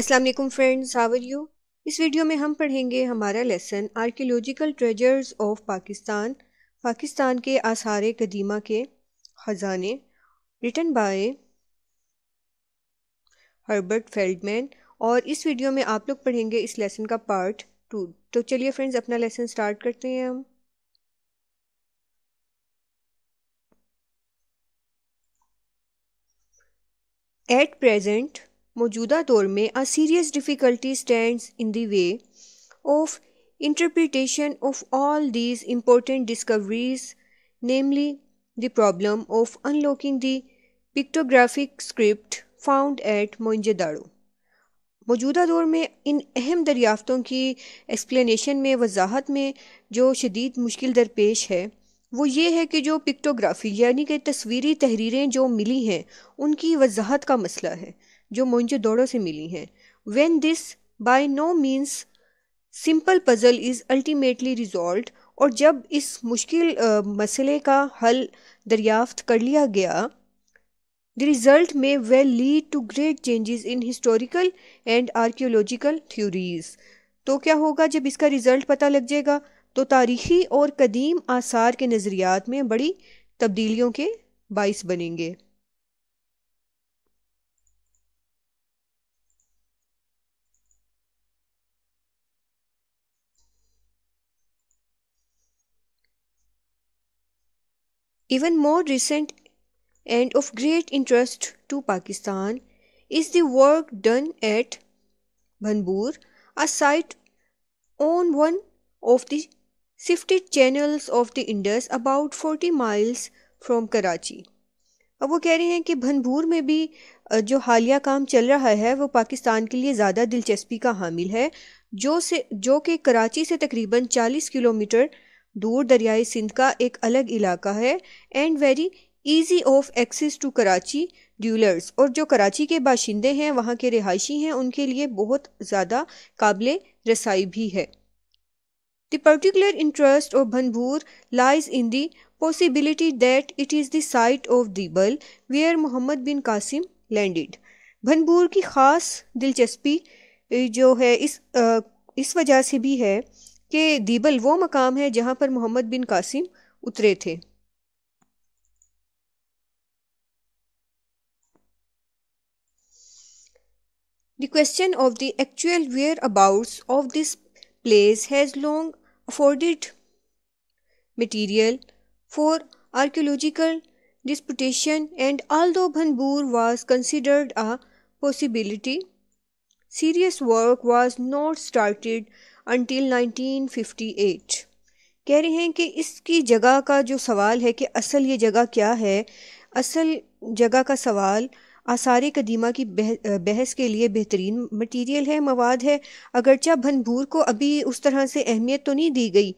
अस्सलाम वालेकुम friends how are you इस वीडियो में हम पढ़ेंगे हमारा lesson archaeological treasures of Pakistan Pakistan के आसार कदीमा के ख़जाने रिटन बाय हर्बर्ट फेल्डमैन और इस वीडियो में आप लोग पढ़ेंगे इस लेसन का पार्ट टू तो चलिए फ्रेंड्स अपना लेसन स्टार्ट करते हैं हम। एट प्रेजेंट मौजूदा दौर में a serious difficulty stand in the way of interpretation of all these important discoveries namely the problem of unlocking the pictographic script found at Mohenjodaro मौजूदा दौर में इन अहम दरियाफ़तों की एक्सप्लेनेशन में, वजाहत में जो शदीद मुश्किल दरपेश है, वो ये है कि जो पिक्टोग्राफी यानी कि तस्वीरी तहरीरें जो मिली हैं, उनकी वजाहत का मसला है। जो मोइंजो दौड़ों से मिली हैं। When this by no means simple puzzle is ultimately resolved और जब इस मुश्किल आ, मसले का हल दरियाफ्त कर लिया गया the result may well lead to great changes in historical and archaeological theories तो क्या होगा जब इसका रिज़ल्ट पता लग जाएगा? तो तारीख़ी और कदीम आसार के नज़रियात में बड़ी तब्दीलियों के बाइस बनेंगे। Even more recent and of great interest to Pakistan is the work done at Bhanbur, a site on one of the sifted channels of the Indus about 40 miles from Karachi. अब वो कह रहे हैं कि भनभूर में भी जो हालिया काम चल रहा है वो पाकिस्तान के लिए ज़्यादा दिलचस्पी का हामिल है जो से जो कि कराची से तकरीबन 40 किलोमीटर दूर दरियाई सिंध का एक अलग इलाका है and very easy of access to Karachi dwellers और जो कराची के बाशिंदे हैं वहाँ के रिहायशी हैं उनके लिए बहुत ज़्यादा काबिल रसाई भी है। The particular interest of Banbhore lies in the possibility that it is the site of Debal where Muhammad bin Qasim landed Banbhore की ख़ास दिलचस्पी जो है इस आ, इस वजह से भी है कि दीबल वो मकाम है जहाँ पर मोहम्मद बिन कासिम उतरे थे। The question of the actual whereabouts of this place has long afforded material for archaeological disputation and although भनबूर was considered a possibility serious work was not started until 1958 कह रहे हैं कि इसकी जगह का जो सवाल है कि असल ये जगह क्या है, असल जगह का सवाल आसार कदीमा की बहस के लिए बेहतरीन मटीरियल है, मवाद है। अगरचा भनभूर को अभी उस तरह से अहमियत तो नहीं दी गई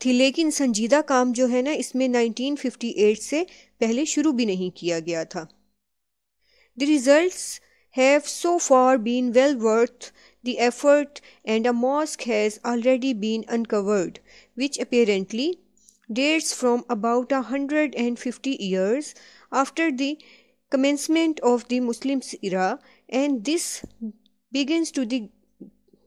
थी, लेकिन संजीदा काम जो है ना, इसमें 1958 से पहले शुरू भी नहीं किया गया था। The result have so far been well worth The effort and a mosque has already been uncovered, which apparently dates from about a hundred and fifty years after the commencement of the Muslim era, and this begins to the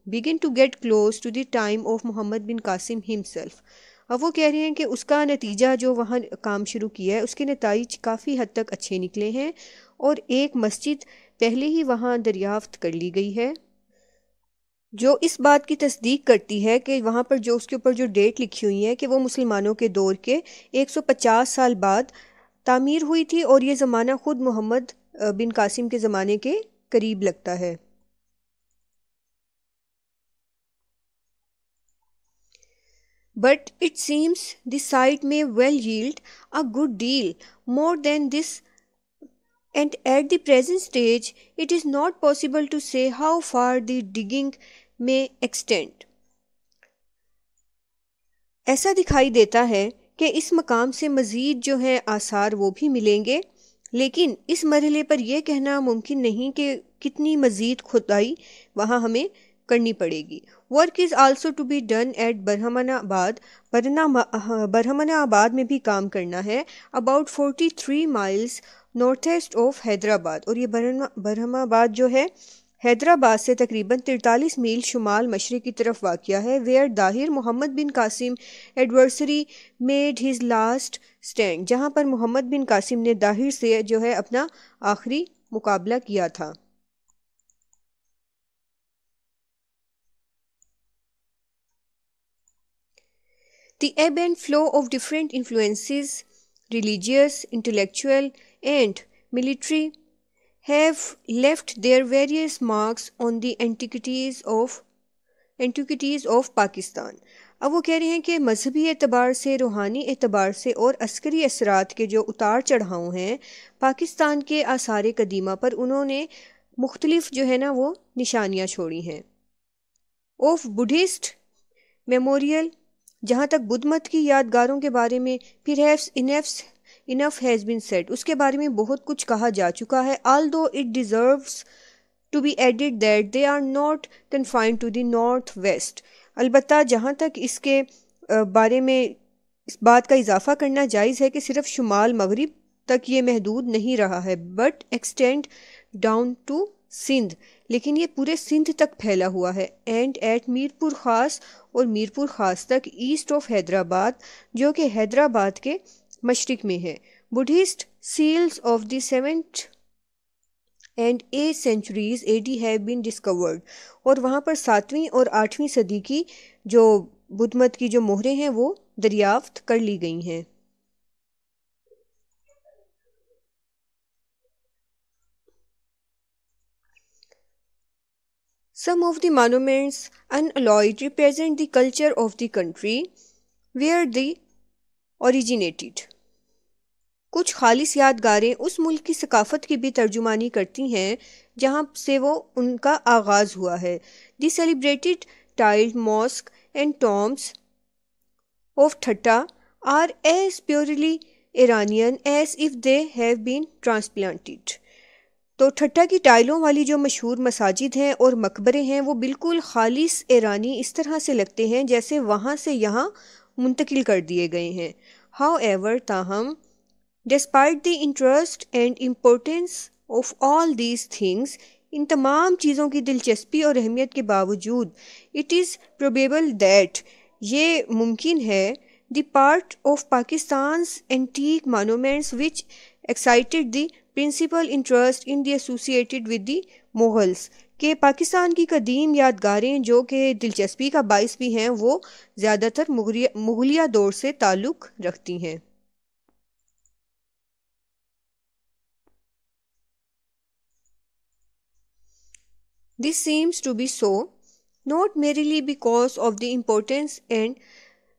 begin to get close to the time of Muhammad bin Qasim himself. अब वो कह रहे हैं कि उसका नतीजा जो वहाँ काम शुरू किया है उसके नतज काफ़ी हद तक अच्छे निकले हैं और एक मस्जिद पहले ही वहाँ दरियाफ्त कर ली गई है जो इस बात की तस्दीक करती है कि वहाँ पर जो उसके ऊपर जो डेट लिखी हुई है कि वो मुसलमानों के दौर के 150 साल बाद तामीर हुई थी और ये ज़माना ख़ुद मोहम्मद बिन कासिम के ज़माने के करीब लगता है। But it seems this site may well yield a good deal more than this and at the present stage, it is not possible to say how far the digging may extend. ऐसा दिखाई देता है कि इस मकाम से मज़ीद जो है आसार वो भी मिलेंगे, लेकिन इस मरहले पर यह कहना मुमकिन नहीं कि कितनी मज़ीद खुदाई वहाँ हमें करनी पड़ेगी। Work is also to be done at Brahmanabad Brahmanabad में भी काम करना है। About forty three miles north east of Hyderabad और ये बरहमाबाद जो है हैदराबाद से तकरीबन तिरतालीस मील शुमाल मशरक़ की तरफ़ वाक़ है where Dahir Muhammad bin Qasim adversary made his last stand जहाँ पर मोहम्मद बिन कासिम ने दाहिर से जो है अपना आखिरी मुकाबला किया था। The ebb and flow of different influences, religious, intellectual, and military, have left their various marks on the antiquities of antiquities of Pakistan अब वो कह रहे हैं कि मजहबी एतबार से रूहानी एतबार से और अस्करी असरात के जो उतार चढ़ाव हैं पाकिस्तान के आसार कदीमा पर उन्होंने मुख्तलिफ़ जो है ना वो निशानियाँ छोड़ी हैं। ऑफ़ बुद्धिस्ट मेमोरियल जहाँ तक बुद्ध मत की यादगारों के बारे में फिर इनफ्स इनफ हैज़ बिन सेट उसके बारे में बहुत कुछ कहा जा चुका है although it deserves to be added that they are not confined to the north west अलबत् जहाँ तक इसके बारे में इस बात का इजाफा करना जायज़ है कि सिर्फ़ शुमाल मगरब तक ये महदूद नहीं रहा है but extend down to Sindh. लेकिन ये पूरे सिंध तक फैला हुआ है एंड एट मीरपुर ख़ास और मीरपुर ख़ास तक ईस्ट ऑफ़ हैदराबाद, जो कि हैदराबाद के मशरक में है। Buddhist seals of the seventh and eighth centuries A D have been discovered और वहाँ पर सातवीं और आठवीं सदी की जो बुद्ध मत की जो मोहरें हैं, वो दरियाफ्त कर ली गई हैं। Some of the monuments unalloyed represent the culture of the country, where they originated. कुछ खालिश यादगारें उस मुल्क की सकाफत की भी तर्जुमानी करती हैं, जहाँ से वो उनका आगाज़ हुआ है the celebrated tiled mosque and tombs of Thatta are as purely Iranian as if they have been transplanted तो ठट्टा की टाइलों वाली जो मशहूर मसाजिद हैं और मकबरे हैं, वो बिल्कुल खालिस ईरानी इस तरह से लगते हैं जैसे वहाँ से यहाँ मुंतकिल कर दिए गए हैं। हाउ एवर ताहम despite the interest and importance of all these things इन तमाम चीज़ों की दिलचस्पी और अहमियत के बावजूद इट इज़ प्रोबेबल दैट ये मुमकिन है the part of Pakistan antique monuments which excited the principal interest in the associated with the Mughals कि पाकिस्तान की कदीम यादगारें जो कि दिलचस्पी का बायस भी हैं, वो ज़्यादातर मुगलिया दौर से ताल्लुक़ रखती हैं। This seems to be so not merely because of the importance and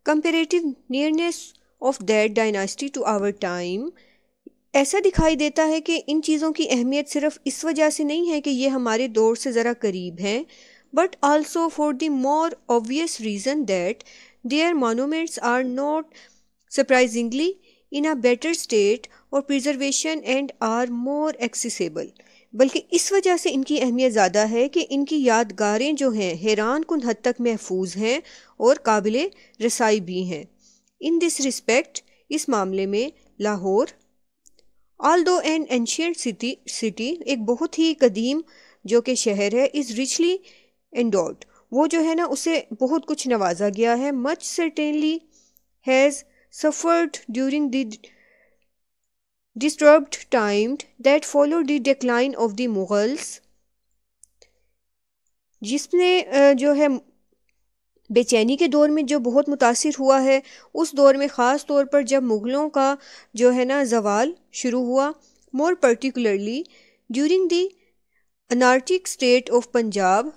comparative nearness of that dynasty to our time ऐसा दिखाई देता है कि इन चीज़ों की अहमियत सिर्फ़ इस वजह से नहीं है कि ये हमारे दौर से ज़रा करीब हैं but also for the more obvious reason that their monuments are not surprisingly in a better state of preservation and are more accessible बल्कि इस वजह से इनकी अहमियत ज़्यादा है कि इनकी यादगारें जो हैं, हैरान कन हद तक महफूज हैं और काबिल रसाई भी हैं। इन दिस रिस्पेक्ट इस मामले में Lahore although an ancient city city एक बहुत ही कदीम जो कि शहर है इज़ रिचली एंडोर्ड वो जो है ना, उसे बहुत कुछ नवाजा गया है। Much certainly has suffered during the time that follow the decline of the Mughals जिसने जो है बेचैनी के दौर में जो बहुत मुतासर हुआ है, उस दौर में ख़ास तौर पर जब मुग़लों का जो है ना जवाल शुरू हुआ more particularly during the anarchic state of Punjab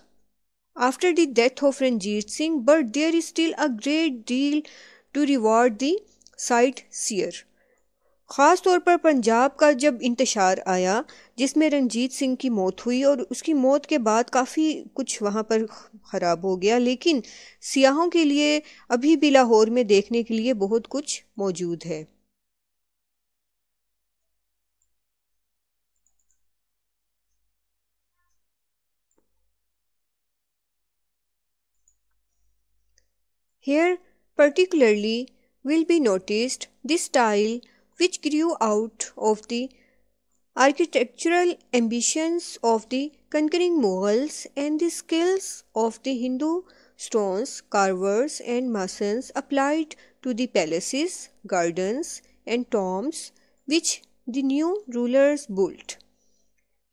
after the death of Ranjit Singh but there is still a great deal to reward the sightseer ख़ास तौर पर पंजाब का जब इंतशार आया, जिसमें रंजीत सिंह की मौत हुई और उसकी मौत के बाद काफ़ी कुछ वहाँ पर ख़राब हो गया, लेकिन सियाहों के लिए अभी भी लाहौर में देखने के लिए बहुत कुछ मौजूद है। Here, particularly, will be noticed this style which grew out of the architectural ambitions of the conquering Mughals and the skills of the Hindu stones carvers and masons applied to the palaces, gardens and tombs which the new rulers built.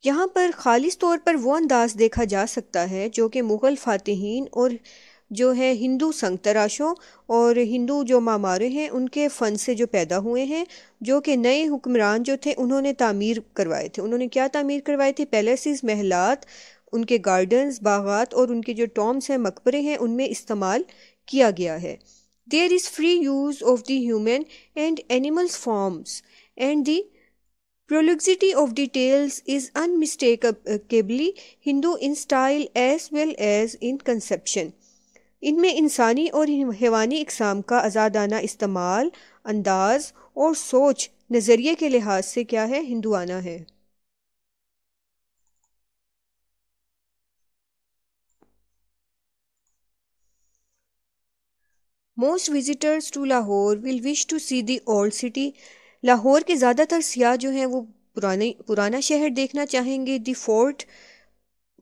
यहाँ पर खालिस तौर पर वो अंदाज देखा जा सकता है जो कि मुग़ल फ़ातहीन और जो है हिंदू संग तराशों और हिंदू जो मामारे हैं, उनके फ़न से जो पैदा हुए हैं, जो कि नए हुक्मरान जो थे, उन्होंने तामीर करवाए थे। उन्होंने क्या तामीर करवाए थे? पैलेसिस, महलात, उनके गार्डन्स, बागात और उनके जो टॉम्स हैं, मकबरे हैं, उनमें इस्तेमाल किया गया है। There is free use of the human and animals forms and the Prolixity of details is unmistakably Hindu in style as well as in conception. इनमें इंसानी और हैवानी इकसाम का आज़ादाना इस्तेमाल, अंदाज और सोच नज़रिए के लिहाज से क्या है, हिंदुआना है। Most visitors to Lahore will wish to see the old city. Lahore के ज़्यादातर सियाह जो हैं, वो पुराने, पुराना शहर देखना चाहेंगे दी फोर्ट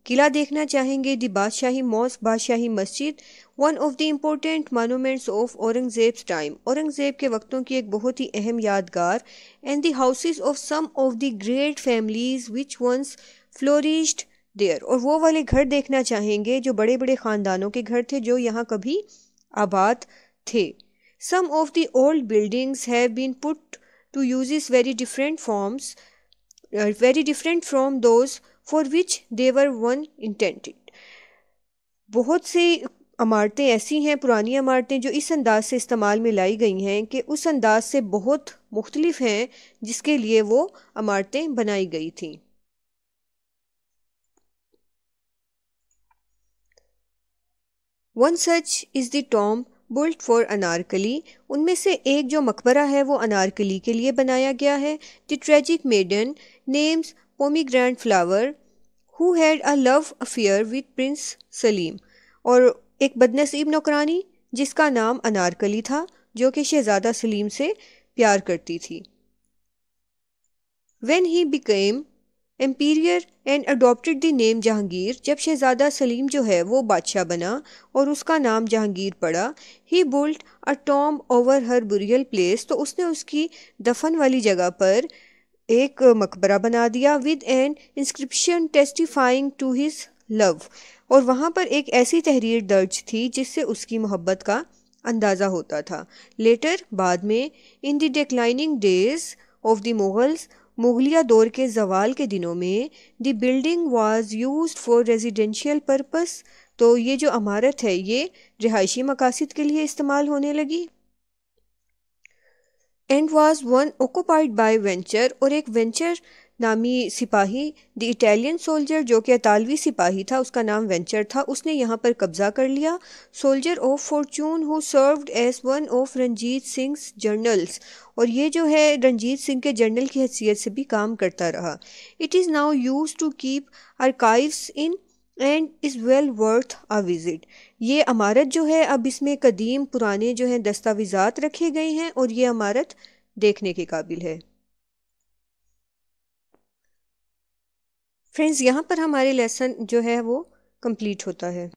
किला देखना चाहेंगे, दी बादशाही मॉस्क, बादशाही मस्जिद one of the important monuments of Aurangzeb time Aurangzeb के वक्तों की एक बहुत ही अहम यादगार and the houses of some of the great families which once flourished there और वो वाले घर देखना चाहेंगे, जो बड़े बड़े ख़ानदानों के घर थे, जो यहाँ कभी आबाद थे. Some of the old buildings have been put to uses very different forms very different different from those which were one intended. बहुत सी इमारतें ऐसी हैं, पुरानी इमारतें जो इस अंदाज से इस्तेमाल में लाई गई हैं कि उस अंदाज से बहुत मुख्तलिफ़ हैं जिसके लिए वो इमारतें बनाई गई थीं। One such is the tomb built for Anarkali उनमें से एक जो मकबरा है वो अनारकली के लिए बनाया गया है। The tragic maiden names pomegranate flower who had a love affair with prince Salim और एक बदनसीब नौकरानी जिसका नाम अनारकली था, जो कि शहजादा सलीम से प्यार करती थी। When he became emperor and adopted the name Jahangir जब शहजादा सलीम जो है वो बादशाह बना और उसका नाम जहांगीर पड़ा he built a tomb over her burial place तो उसने उसकी दफन वाली जगह पर एक मकबरा बना दिया with an inscription testifying to his love और वहाँ पर एक ऐसी तहरीर दर्ज थी जिससे उसकी मोहब्बत का अंदाज़ा होता था। लेटर बाद में in the declining days of the Mughals मुगलिया दौर के जवाल के दिनों में the building was used for residential purpose तो ये जो अमारत है, ये रिहायशी मकासद के लिए इस्तेमाल होने लगी। And was once occupied by Ventura और एक वेंचर नामी सिपाही द इटालियन सोल्जर जो कि अतालवी सिपाही था, उसका नाम वेंचर था, उसने यहाँ पर कब्जा कर लिया। Soldier of fortune who served as one of Ranjit Singh generals और ये जो है रंजीत सिंह के जर्नल की हैसियत से भी काम करता रहा। It is now use to keep archives in and is well worth a visit ये अमारत जो है, अब इसमें कदीम पुराने जो हैं दस्तावेज़ात रखे गए हैं और ये अमारत देखने के काबिल है। फ्रेंड्स यहाँ पर हमारे लेसन जो है वो कंप्लीट होता है।